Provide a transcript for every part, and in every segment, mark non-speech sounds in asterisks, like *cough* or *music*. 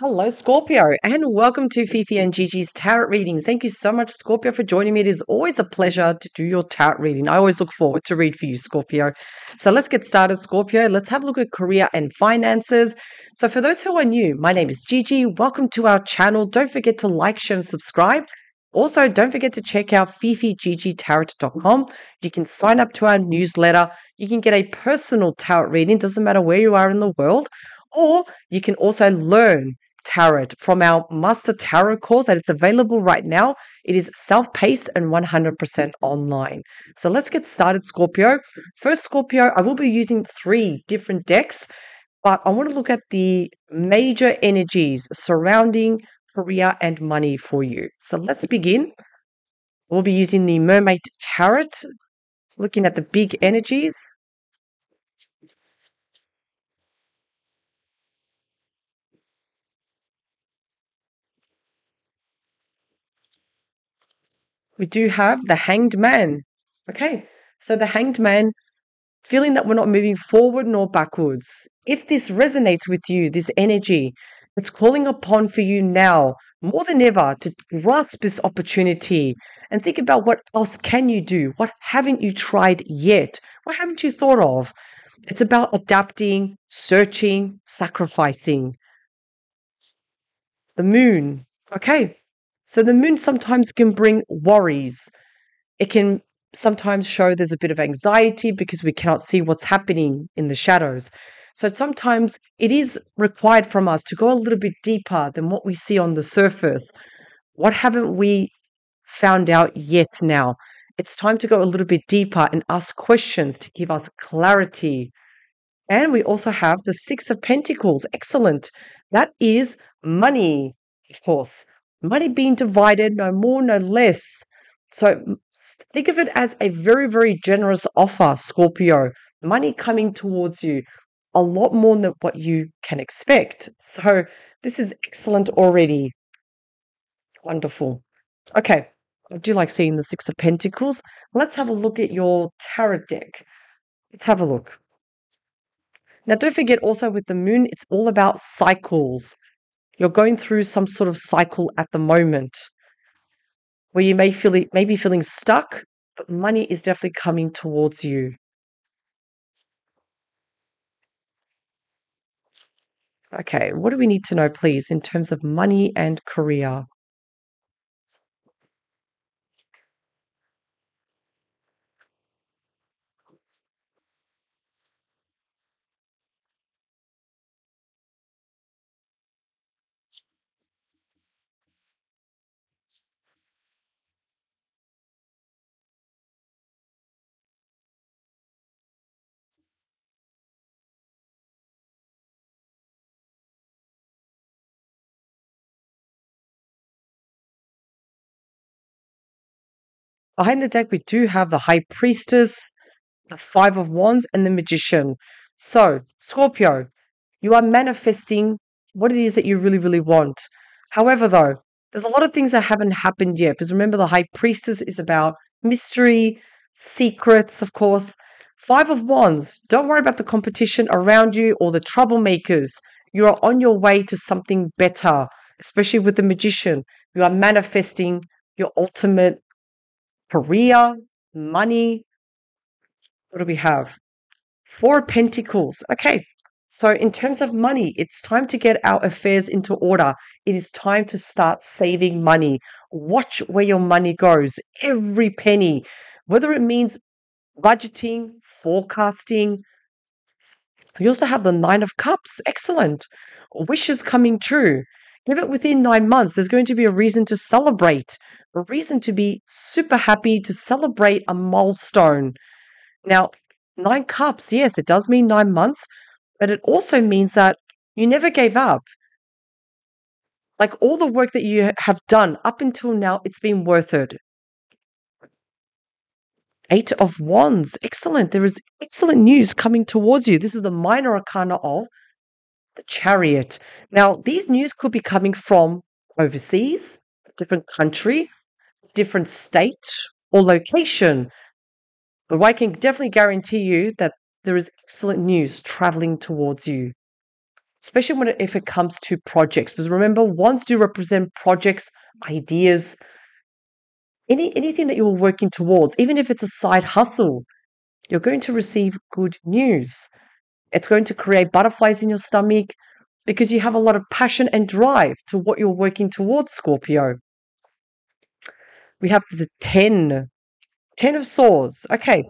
Hello, Scorpio, and welcome to Fifi and Gigi's tarot readings. Thank you so much, Scorpio, for joining me. It is always a pleasure to do your tarot reading. I always look forward to read for you, Scorpio. So let's get started, Scorpio. Let's have a look at career and finances. So for those who are new, my name is Gigi. Welcome to our channel. Don't forget to like, share, and subscribe. Also, don't forget to check out FifiGigiTarot.com. You can sign up to our newsletter. You can get a personal tarot reading, doesn't matter where you are in the world or you can also learn tarot from our master tarot course that it's available right now. It is self-paced and 100% online. So let's get started, Scorpio. First, Scorpio, I will be using three different decks, but I want to look at the major energies surrounding career and money for you. So let's begin. We'll be using the Mermaid Tarot, looking at the big energies. We do have the hanged man. Okay, so the hanged man, feeling that we're not moving forward nor backwards. If this resonates with you, this energy, it's calling upon for you now more than ever to grasp this opportunity and think about what else can you do? What haven't you tried yet? What haven't you thought of? It's about adapting, searching, sacrificing. The moon. Okay, so the moon sometimes can bring worries. It can sometimes show there's a bit of anxiety because we cannot see what's happening in the shadows. So sometimes it is required from us to go a little bit deeper than what we see on the surface. What haven't we found out yet now? It's time to go a little bit deeper and ask questions to give us clarity. And we also have the Six of Pentacles. Excellent. That is money, of course money being divided, no more, no less. So think of it as a very, very generous offer, Scorpio. Money coming towards you a lot more than what you can expect. So this is excellent already. Wonderful. Okay. I do like seeing the Six of Pentacles. Let's have a look at your tarot deck. Let's have a look. Now, don't forget also with the moon, it's all about cycles. You're going through some sort of cycle at the moment where you may feel it, may be feeling stuck, but money is definitely coming towards you. Okay, what do we need to know, please, in terms of money and career? Behind the deck, we do have the High Priestess, the Five of Wands, and the Magician. So, Scorpio, you are manifesting what it is that you really, really want. However, though, there's a lot of things that haven't happened yet. Because remember, the High Priestess is about mystery, secrets, of course. Five of Wands, don't worry about the competition around you or the troublemakers. You are on your way to something better, especially with the Magician. You are manifesting your ultimate career, money. What do we have? Four Pentacles. Okay. So, in terms of money, it's time to get our affairs into order. It is time to start saving money. Watch where your money goes, every penny, whether it means budgeting, forecasting. We also have the Nine of Cups. Excellent. Wishes coming true. Give it within nine months. There's going to be a reason to celebrate, a reason to be super happy to celebrate a milestone. Now, nine cups, yes, it does mean nine months, but it also means that you never gave up. Like all the work that you have done up until now, it's been worth it. Eight of Wands. Excellent. There is excellent news coming towards you. This is the minor arcana of the chariot. Now, these news could be coming from overseas, a different country, different state, or location. But I can definitely guarantee you that there is excellent news traveling towards you. especially when it, if it comes to projects. Because remember, wands do represent projects, ideas, any anything that you're working towards, even if it's a side hustle, you're going to receive good news. It's going to create butterflies in your stomach because you have a lot of passion and drive to what you're working towards, Scorpio. We have the 10, 10 of swords. Okay,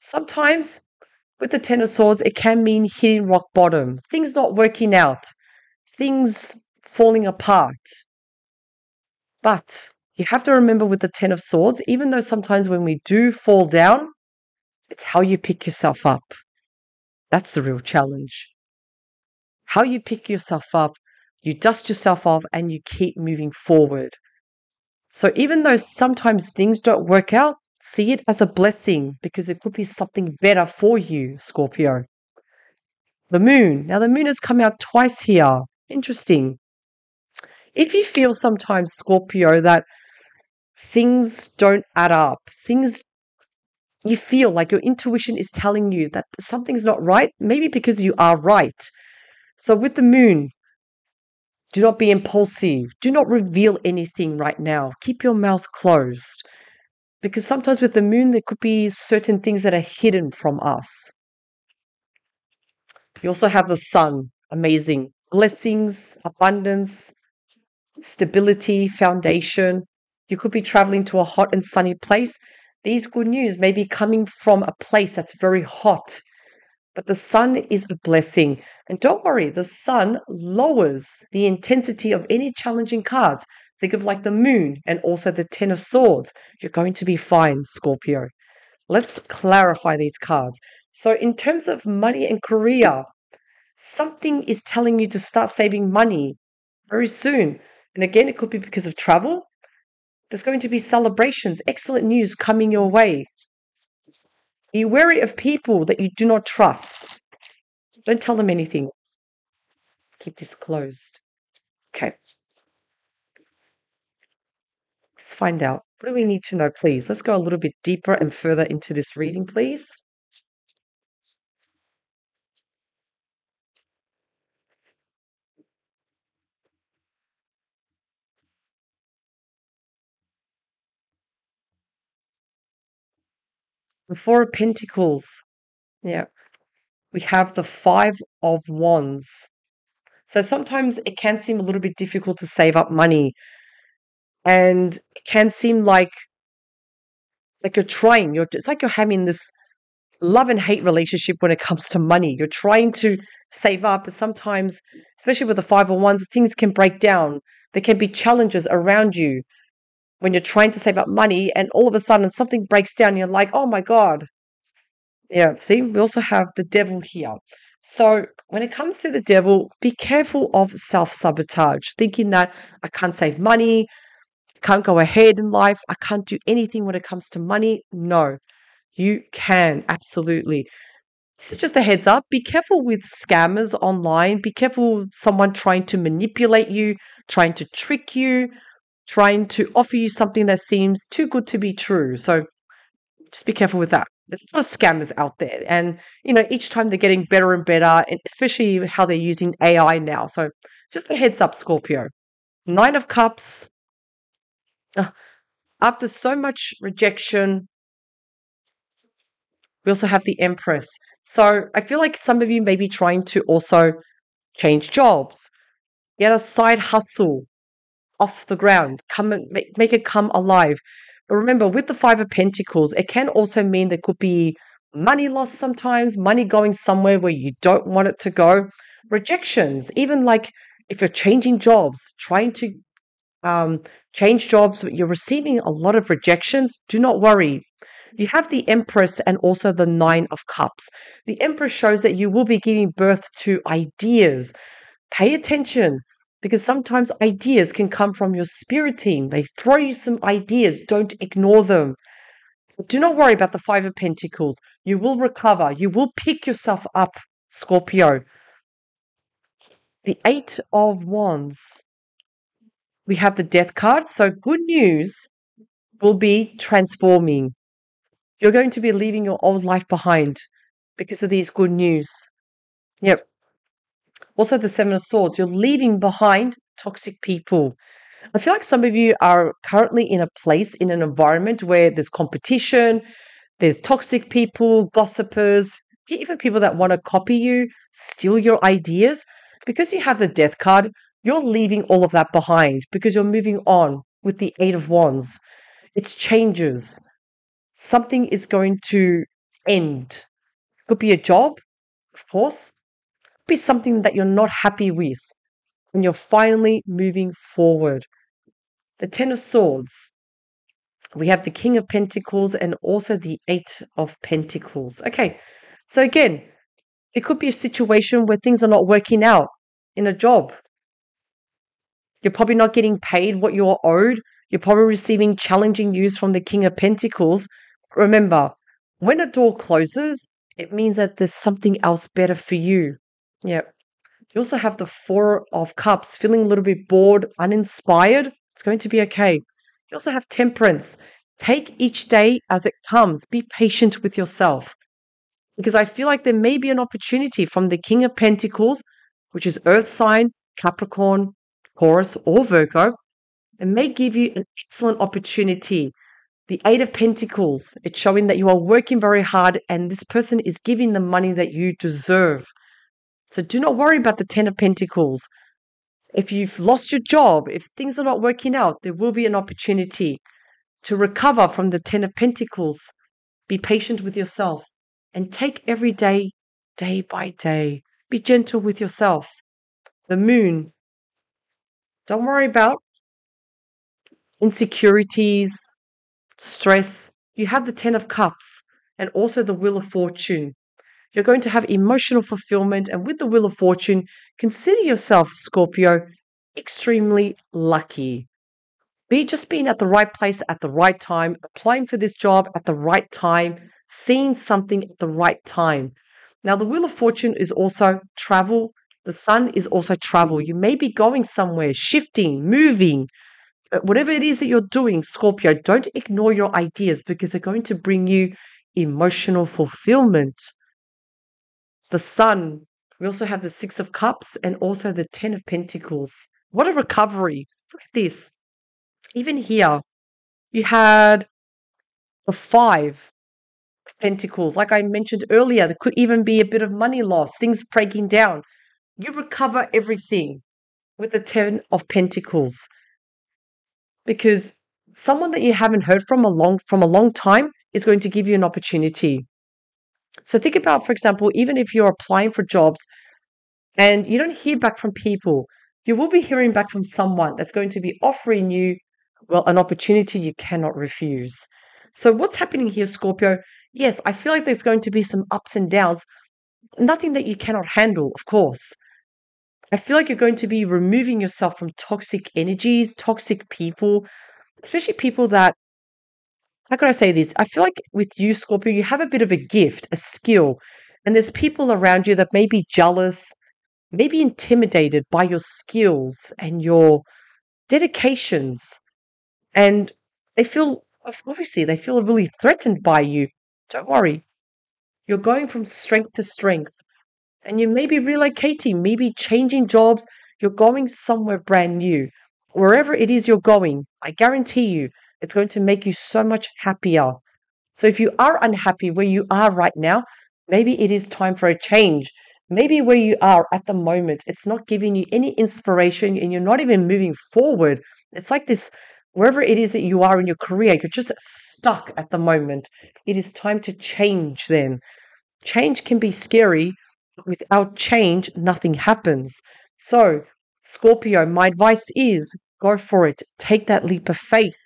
sometimes with the Ten of Swords, it can mean hitting rock bottom, things not working out, things falling apart. But you have to remember with the Ten of Swords, even though sometimes when we do fall down, it's how you pick yourself up. That's the real challenge. How you pick yourself up, you dust yourself off, and you keep moving forward. So even though sometimes things don't work out, see it as a blessing because it could be something better for you, Scorpio. The moon. Now, the moon has come out twice here. Interesting. If you feel sometimes, Scorpio, that things don't add up, things you feel like your intuition is telling you that something's not right, maybe because you are right. So, with the moon, do not be impulsive. Do not reveal anything right now. Keep your mouth closed. Because sometimes with the moon, there could be certain things that are hidden from us. You also have the sun. Amazing. Blessings, abundance, stability, foundation. You could be traveling to a hot and sunny place. These good news may be coming from a place that's very hot, but the sun is a blessing. And don't worry, the sun lowers the intensity of any challenging cards. Think of like the moon and also the Ten of Swords. You're going to be fine, Scorpio. Let's clarify these cards. So, in terms of money and career, something is telling you to start saving money very soon. And again, it could be because of travel. There's going to be celebrations, excellent news coming your way. Be wary of people that you do not trust. Don't tell them anything. Keep this closed. Okay. Let's find out. What do we need to know, please? Let's go a little bit deeper and further into this reading, please. The Four of Pentacles. Yeah. We have the Five of Wands. So sometimes it can seem a little bit difficult to save up money and it can seem like like you're trying you're it's like you're having this love and hate relationship when it *laughs* comes to money you're trying to save up but sometimes especially with the Five of Wands things can break down there can be challenges around you when you're trying to save up money and all of a sudden something breaks down you're like oh my god yeah see we also have the devil here so when it comes to the devil be careful of self-sabotage thinking that i can't save money can't go ahead in life. I can't do anything when it comes to money. No, you can absolutely. This is just a heads up. Be careful with scammers online. Be careful someone trying to manipulate you, trying to trick you, trying to offer you something that seems too good to be true. So just be careful with that. There's a lot of scammers out there. And, you know, each time they're getting better and better, and especially how they're using AI now. So just a heads up, Scorpio. Nine of Cups, uh, after so much rejection, we also have the Empress. So I feel like some of you may be trying to also change jobs, get a side hustle off the ground, come and make, make it come alive. But remember, with the Five of Pentacles, it can also mean there could be money loss sometimes, money going somewhere where you don't want it to go, rejections, even like if you're changing jobs, trying to um, change jobs, but you're receiving a lot of rejections, do not worry. You have the Empress and also the Nine of Cups. The Empress shows that you will be giving birth to ideas. Pay attention because sometimes ideas can come from your spirit team. They throw you some ideas, don't ignore them. Do not worry about the Five of Pentacles. You will recover, you will pick yourself up, Scorpio. The Eight of Wands we have the death card. So, good news will be transforming. You're going to be leaving your old life behind because of these good news. Yep. Also, the Seven of Swords, you're leaving behind toxic people. I feel like some of you are currently in a place, in an environment where there's competition, there's toxic people, gossipers, even people that want to copy you, steal your ideas. Because you have the death card, you're leaving all of that behind because you're moving on with the Eight of Wands. It's changes. Something is going to end. Could be a job, of course. Be something that you're not happy with. And you're finally moving forward. The Ten of Swords. We have the King of Pentacles and also the Eight of Pentacles. Okay, so again, it could be a situation where things are not working out in a job. You're probably not getting paid what you're owed. You're probably receiving challenging news from the King of Pentacles. Remember, when a door closes, it means that there's something else better for you. Yeah. You also have the Four of Cups, feeling a little bit bored, uninspired. It's going to be okay. You also have Temperance. Take each day as it comes. Be patient with yourself. Because I feel like there may be an opportunity from the King of Pentacles, which is Earth sign, Capricorn, Taurus, or Virgo. It may give you an excellent opportunity the Eight of Pentacles, it's showing that you are working very hard and this person is giving the money that you deserve. So do not worry about the Ten of Pentacles. If you've lost your job, if things are not working out, there will be an opportunity to recover from the Ten of Pentacles. Be patient with yourself and take every day, day by day. Be gentle with yourself. The moon. Don't worry about insecurities, stress, you have the Ten of Cups and also the Wheel of Fortune. You're going to have emotional fulfillment, and with the Wheel of Fortune, consider yourself, Scorpio, extremely lucky. Be just being at the right place at the right time, applying for this job at the right time, seeing something at the right time. Now, the Wheel of Fortune is also travel. The sun is also travel. You may be going somewhere, shifting, moving, uh, whatever it is that you're doing, Scorpio, don't ignore your ideas because they're going to bring you emotional fulfillment. The Sun, we also have the Six of Cups and also the Ten of Pentacles. What a recovery. Look at this. Even here, you had the Five of Pentacles. Like I mentioned earlier, there could even be a bit of money loss, things breaking down. You recover everything with the Ten of Pentacles because someone that you haven't heard from a long from a long time is going to give you an opportunity. So think about, for example, even if you're applying for jobs and you don't hear back from people, you will be hearing back from someone that's going to be offering you, well, an opportunity you cannot refuse. So what's happening here, Scorpio? Yes, I feel like there's going to be some ups and downs. Nothing that you cannot handle, of course. I feel like you're going to be removing yourself from toxic energies, toxic people, especially people that, how can I say this? I feel like with you, Scorpio, you have a bit of a gift, a skill, and there's people around you that may be jealous, maybe intimidated by your skills and your dedications. And they feel, obviously, they feel really threatened by you. Don't worry. You're going from strength to strength and you may be relocating, maybe changing jobs. You're going somewhere brand new. Wherever it is you're going, I guarantee you it's going to make you so much happier. So if you are unhappy where you are right now, maybe it is time for a change. Maybe where you are at the moment, it's not giving you any inspiration and you're not even moving forward. It's like this wherever it is that you are in your career, you're just stuck at the moment. It is time to change then. Change can be scary, without change, nothing happens. So, Scorpio, my advice is go for it. Take that leap of faith.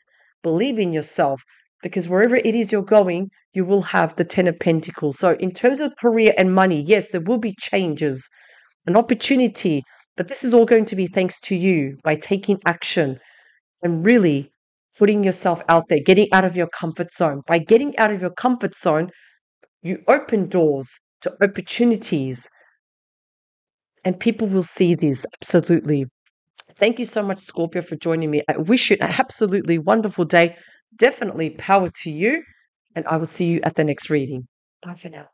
Believe in yourself because wherever it is you're going, you will have the Ten of Pentacles. So, in terms of career and money, yes, there will be changes, an opportunity, but this is all going to be thanks to you by taking action and really putting yourself out there, getting out of your comfort zone. By getting out of your comfort zone, you open doors to opportunities. And people will see this absolutely. Thank you so much, Scorpio, for joining me. I wish you an absolutely wonderful day. Definitely power to you. And I will see you at the next reading. Bye for now.